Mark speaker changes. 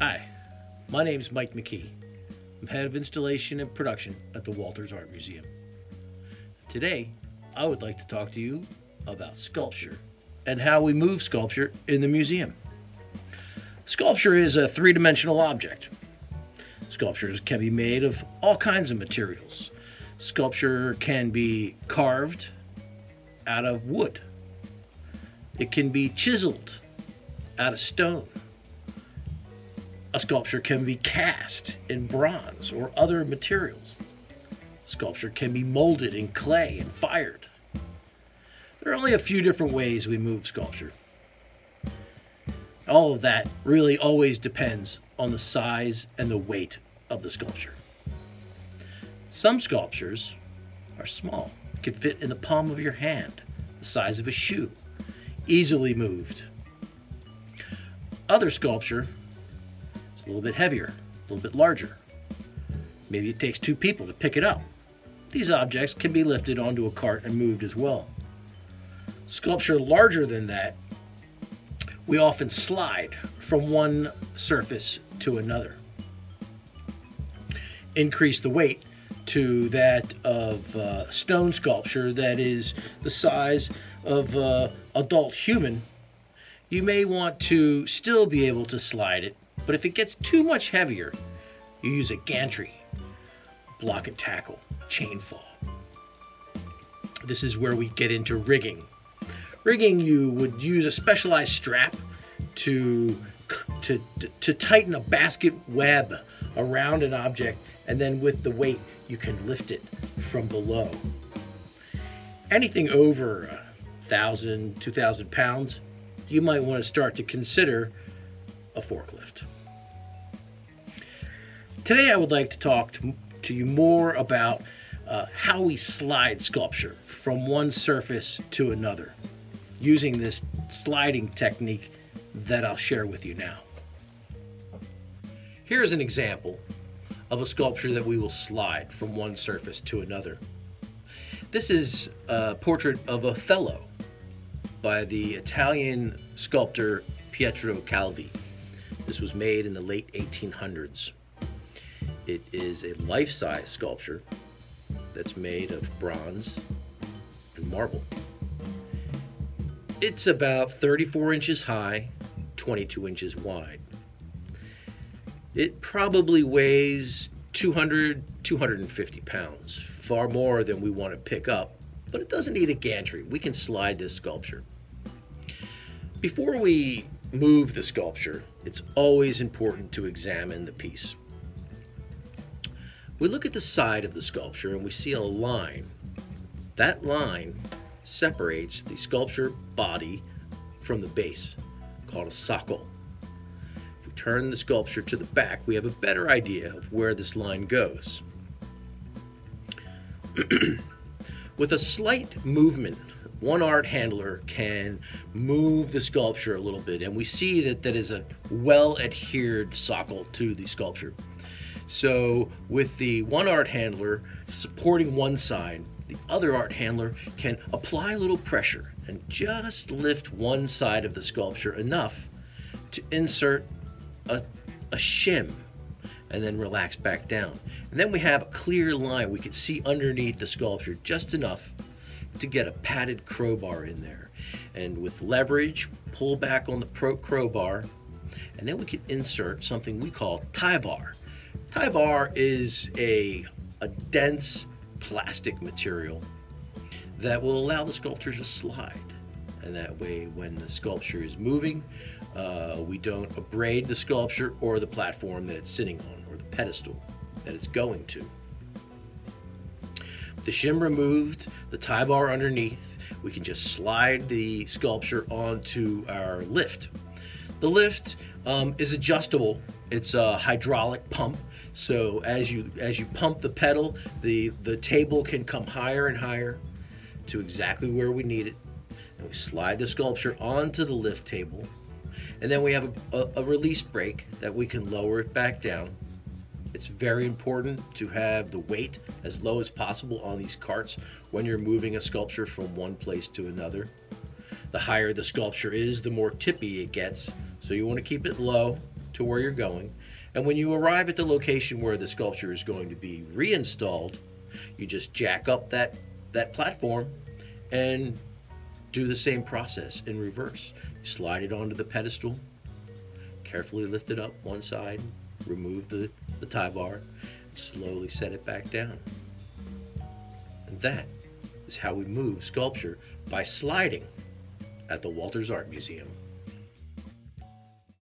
Speaker 1: Hi, my name is Mike McKee. I'm head of installation and production at the Walters Art Museum. Today, I would like to talk to you about sculpture and how we move sculpture in the museum. Sculpture is a three dimensional object. Sculptures can be made of all kinds of materials. Sculpture can be carved out of wood, it can be chiseled out of stone. A sculpture can be cast in bronze or other materials. Sculpture can be molded in clay and fired. There are only a few different ways we move sculpture. All of that really always depends on the size and the weight of the sculpture. Some sculptures are small, can fit in the palm of your hand, the size of a shoe, easily moved. Other sculpture a little bit heavier, a little bit larger. Maybe it takes two people to pick it up. These objects can be lifted onto a cart and moved as well. Sculpture larger than that, we often slide from one surface to another. Increase the weight to that of uh, stone sculpture that is the size of uh, adult human, you may want to still be able to slide it, but if it gets too much heavier, you use a gantry, block and tackle, chain fall. This is where we get into rigging. Rigging, you would use a specialized strap to, to, to tighten a basket web around an object, and then with the weight, you can lift it from below. Anything over a thousand, two thousand pounds, you might want to start to consider a forklift. Today, I would like to talk to, to you more about uh, how we slide sculpture from one surface to another using this sliding technique that I'll share with you now. Here's an example of a sculpture that we will slide from one surface to another. This is a portrait of Othello by the Italian sculptor Pietro Calvi. This was made in the late 1800s. It is a life-size sculpture that's made of bronze and marble. It's about 34 inches high, 22 inches wide. It probably weighs 200, 250 pounds, far more than we want to pick up, but it doesn't need a gantry. We can slide this sculpture. Before we move the sculpture, it's always important to examine the piece. We look at the side of the sculpture and we see a line. That line separates the sculpture body from the base, called a socle If we turn the sculpture to the back, we have a better idea of where this line goes. With a slight movement, one art handler can move the sculpture a little bit, and we see that that is a well adhered socle to the sculpture. So, with the one art handler supporting one side, the other art handler can apply a little pressure and just lift one side of the sculpture enough to insert a, a shim and then relax back down. And then we have a clear line. We can see underneath the sculpture just enough to get a padded crowbar in there. And with leverage, pull back on the crowbar, and then we can insert something we call Tivar. Tivar is a, a dense plastic material that will allow the sculpture to slide. And that way, when the sculpture is moving, uh, we don't abrade the sculpture or the platform that it's sitting on or the pedestal that it's going to. The shim removed, the Tivar underneath, we can just slide the sculpture onto our lift. The lift um, is adjustable. It's a hydraulic pump. So as you as you pump the pedal, the the table can come higher and higher to exactly where we need it. And we slide the sculpture onto the lift table and then we have a, a, a release brake that we can lower it back down. It's very important to have the weight as low as possible on these carts when you're moving a sculpture from one place to another. The higher the sculpture is, the more tippy it gets. So you want to keep it low to where you're going. And when you arrive at the location where the sculpture is going to be reinstalled, you just jack up that, that platform and do the same process in reverse. Slide it onto the pedestal, carefully lift it up one side, remove the, the Tivar, slowly set it back down. And that is how we move sculpture by sliding at the Walters Art Museum.